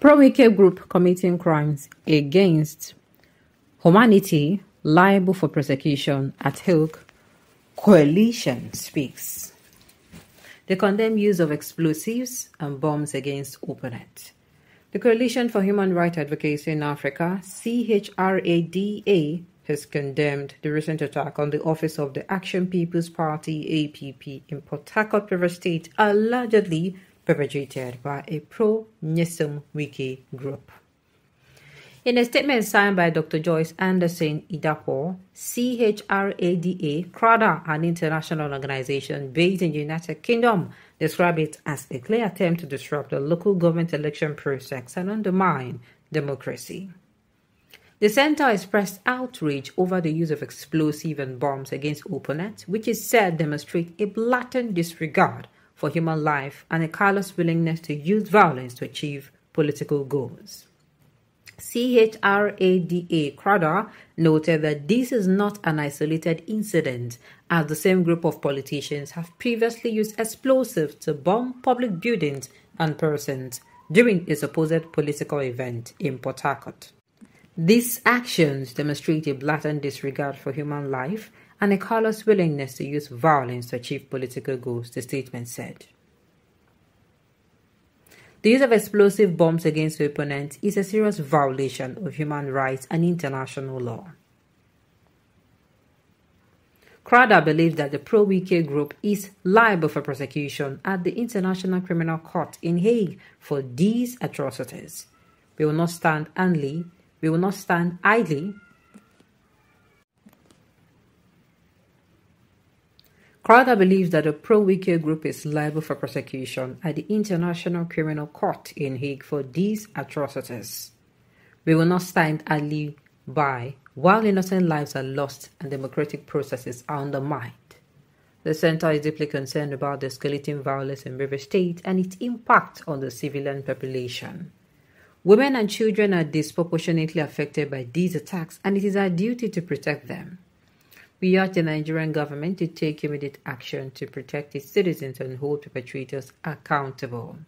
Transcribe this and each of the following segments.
Pro-Wike group committing crimes against humanity liable for prosecution at Hague. Coalition speaks. They condemn use of explosives and bombs against OpenNet. The Coalition for Human Rights Advocacy in Africa, CHRADA, has condemned the recent attack on the office of the Action People's Party APP in Port Harcourt, River State, allegedly perpetrated by a pro-Nyesom Wike group. In a statement signed by Dr. Joyce Anderson Idapo, CHRADA, CRADA, an international organization based in the United Kingdom, described it as a clear attempt to disrupt the local government election process and undermine democracy. The center expressed outrage over the use of explosive and bombs against OpenNet, which is said demonstrate a blatant disregard for human life and a callous willingness to use violence to achieve political goals. CHRADA CRADA noted that this is not an isolated incident, as the same group of politicians have previously used explosives to bomb public buildings and persons during a supposed political event in Port Harcourt. These actions demonstrate a blatant disregard for human life and callous willingness to use violence to achieve political goals, the statement said. The use of explosive bombs against opponents is a serious violation of human rights and international law. CHRADA believes that the pro-Wike group is liable for prosecution at the International Criminal Court in Hague for these atrocities. We will not stand idly. We will not stand idly CHRADA believes that the pro-Wike group is liable for prosecution at the International Criminal Court in Hague for these atrocities. We will not stand idly by while innocent lives are lost and democratic processes are undermined. The center is deeply concerned about the escalating violence in River State and its impact on the civilian population. Women and children are disproportionately affected by these attacks, and it is our duty to protect them. We urge the Nigerian government to take immediate action to protect its citizens and hold perpetrators accountable.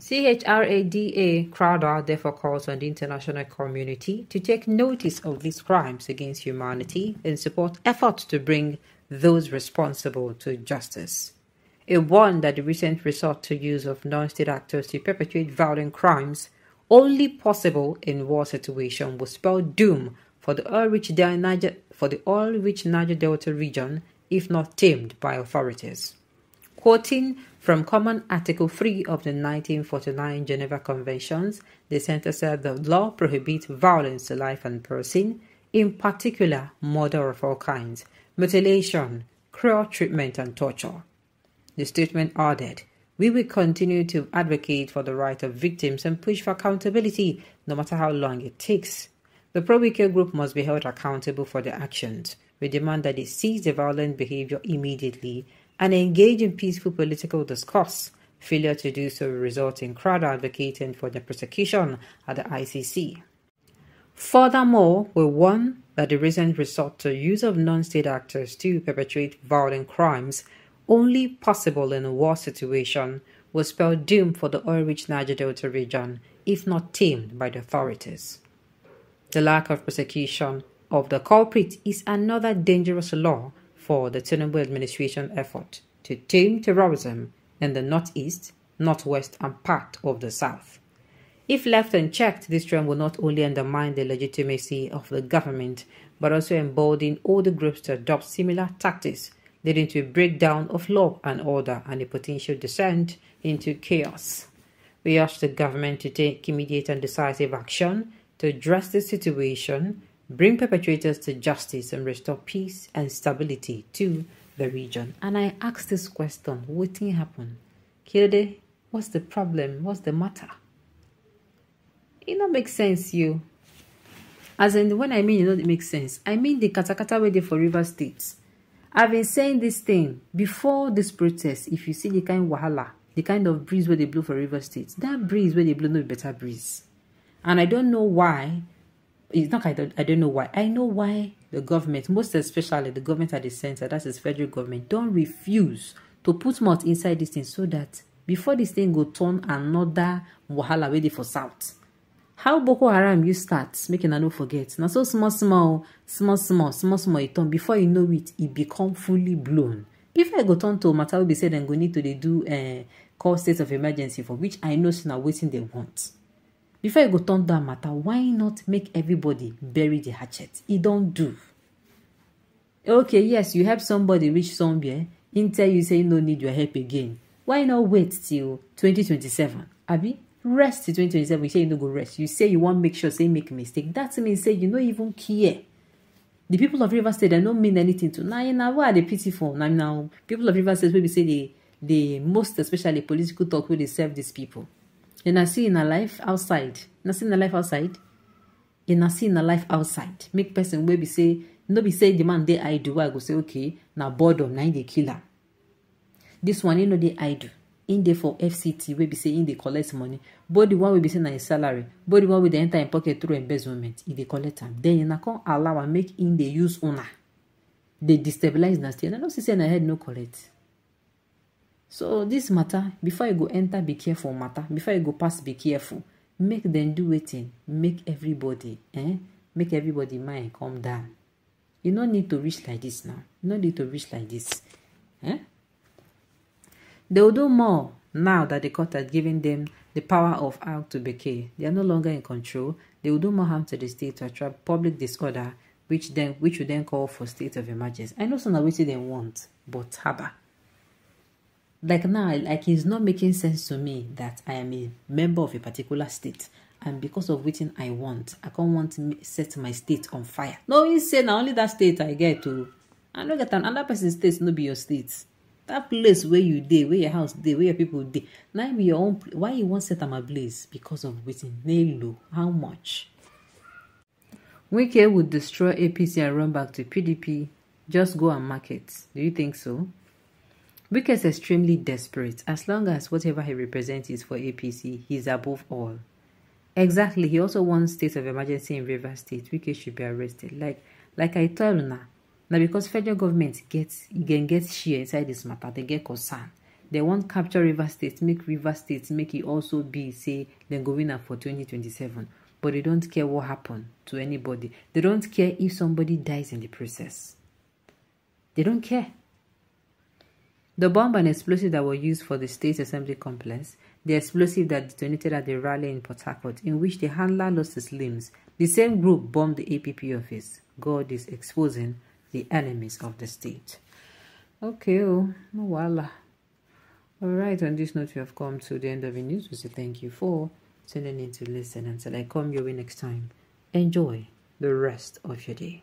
CHRADA Crowder therefore calls on the international community to take notice of these crimes against humanity and support efforts to bring those responsible to justice. It warned that the recent resort to use of non-state actors to perpetrate violent crimes only possible in war situation will spell doom for the oil-rich Niger for the oil-rich Niger Delta region if not tamed by authorities. Quoting from Common Article 3 of the 1949 Geneva Conventions, the center said the law prohibits violence to life and person, in particular murder of all kinds, mutilation, cruel treatment, and torture. The statement added, We will continue to advocate for the right of victims and push for accountability no matter how long it takes. The pro-Wike group must be held accountable for their actions. We demand that they cease the violent behavior immediately and engage in peaceful political discourse. Failure to do so will result in crowd advocating for their prosecution at the ICC. Furthermore, we warn that the recent resort to use of non-state actors to perpetrate violent crimes only possible in a war situation will spell doom for the oil-rich Niger Delta region if not tamed by the authorities. The lack of prosecution of the culprit is another dangerous law for the Tinubu administration effort to tame terrorism in the northeast, northwest, and part of the south. If left unchecked, this trend will not only undermine the legitimacy of the government, but also embolden other groups to adopt similar tactics, leading to a breakdown of law and order and a potential descent into chaos. We urge the government to take immediate and decisive action to address the situation, bring perpetrators to justice, and restore peace and stability to the region. And I asked this question what thing happened? Kilde, what's the problem? What's the matter? It not make sense, you. As in, when I mean it not make sense, I mean the katakata way for River States. I've been saying this thing before this protest. If you see the kind of wahala, the kind of breeze where they blow for River States, that breeze where they blow no better breeze. And I don't know why. It's not I don't I don't know why. I know why the government, most especially the government at the center, that is federal government, don't refuse to put mouth inside this thing so that before this thing go turn another wahala wey dey for south how boko haram use start make una no forget na so small small small small small small e turn before you know it it become fully blown if i go turn to matter wey be say dem go need to dey do uh, call state of emergency for which i know say na wetin dem want before you go turn that matter why not make everybody bury the hatchet? E don do. Okay yes you help somebody reach somewhere him tell you say he no need your help again. Why not wait till 2027 abi rest till 2027 you say you no go rest. You say you wan make sure say make mistake. That mean say you no even care. The people of rivers state dem no mean anything to na na why i dey pity for? Na na people of rivers state wey be say dey dey most especially political talk wey dey serve these people una see una life outside. Una see una life outside. Una see una life outside. Make person wey be say no be say the man idle wey i go say okay na boredom na him dey kill am this one he no dey idle. Him dey for fct wey be say him dey collect money. Both the one wey be say na him salary. Both the one wey dey enter him pocket through embezzlement he dey collect am. Then una come allow am make him dey use una dey destabilize una state i no see say na head no correct so this matter before you go enter be careful matter before you go pass be careful make dem do wetin make everybody eh make everybody mind calm down you no need to reach like this now you no need to reach like this eh they will do more now that the court has given them the power of out to Beke. They are no longer in control. They will do more harm to the state to attract public disorder, which then which would then call for state of emergency. I know some are waiting they want, but haba. Like now, like it's not making sense to me that I am a member of a particular state, and because of which I want, I can't want to set my state on fire. No, you say now only that state I get to. I don't get another person's state, no be your state. that place where you dey where your house dey where your people dey na be your own why you wan set am ablaze because of wetin nelo how much. wike would destroy apc and run back to pdp just go and market do you think so. Wike is extremely desperate. As long as whatever he represents is for apc he is above all. exactly. He also wants state of emergency in rivers state. Wike should be arrested. Like like i tell you now. na because federal government get again get share inside this matter. They get concerned. They wan capture rivers state make rivers state make it also be say dem go for 2027 but they don't care what happened to anybody. They don't care if somebody dies in the process. They don't care the bomb and explosive that were used for the state assembly complex the explosive that detonated at the rally in Port Harcourt, in which the handler lost his limbs, the same group bombed the APP office. God is exposing the enemies of the state. Okay, oh, voila. All right, on this note, we have come to the end of the news. We say thank you for tuning in to listen. Until I come your way next time, enjoy the rest of your day.